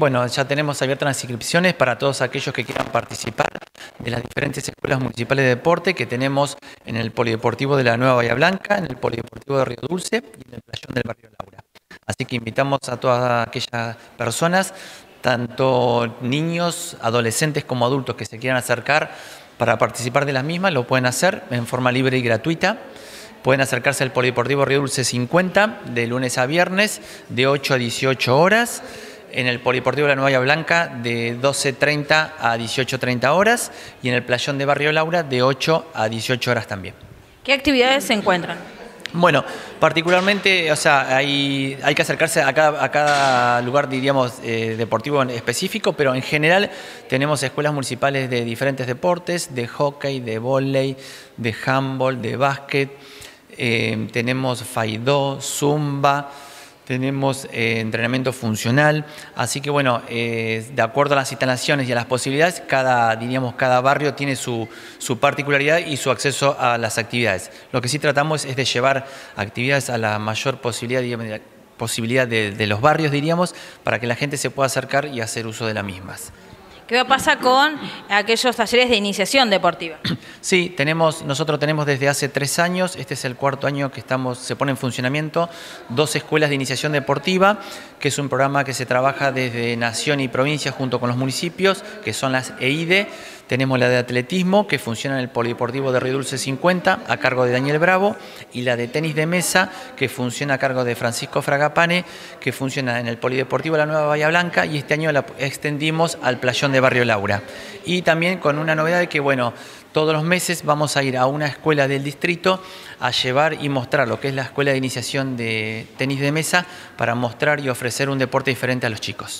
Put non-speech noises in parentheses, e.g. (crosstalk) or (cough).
Bueno, ya tenemos abiertas las inscripciones para todos aquellos que quieran participar de las diferentes escuelas municipales de deporte que tenemos en el Polideportivo de la Nueva Bahía Blanca, en el Polideportivo de Río Dulce y en el Playón del Barrio Laura. Así que invitamos a todas aquellas personas, tanto niños, adolescentes como adultos que se quieran acercar para participar de las mismas, lo pueden hacer en forma libre y gratuita. Pueden acercarse al Polideportivo Río Dulce 50 de lunes a viernes de 8 a 18 horas en el Poliportivo de la Nueva Blanca de 12.30 a 18.30 horas y en el Playón de Barrio Laura de 8 a 18 horas también. ¿Qué actividades se encuentran? Bueno, particularmente, o sea, hay, hay que acercarse a cada, a cada lugar, diríamos, eh, deportivo específico, pero en general tenemos escuelas municipales de diferentes deportes, de hockey, de volley, de handball, de básquet, eh, tenemos faidó, zumba, tenemos eh, entrenamiento funcional, así que bueno, eh, de acuerdo a las instalaciones y a las posibilidades, cada, diríamos, cada barrio tiene su, particularidad y su acceso a las actividades. Lo que sí tratamos es de llevar actividades a la mayor posibilidad, posibilidad de los barrios, diríamos, para que la gente se pueda acercar y hacer uso de las mismas. ¿Qué pasa con aquellos talleres de iniciación deportiva? (clears throat) Sí, nosotros tenemos desde hace tres años, este es el cuarto año que estamos, se pone en funcionamiento, dos escuelas de iniciación deportiva, que es un programa que se trabaja desde nación y provincia junto con los municipios, que son las EIDE. Tenemos la de atletismo, que funciona en el Polideportivo de Río Dulce 50, a cargo de Daniel Bravo, y la de tenis de mesa, que funciona a cargo de Francisco Fragapane, que funciona en el Polideportivo de la Nueva Bahía Blanca, y este año la extendimos al Playón Barrio Laura. Y también con una novedad de que, bueno, todos los meses vamos a ir a una escuela del distrito a llevar y mostrar lo que es la escuela de iniciación de tenis de mesa para mostrar y ofrecer un deporte diferente a los chicos.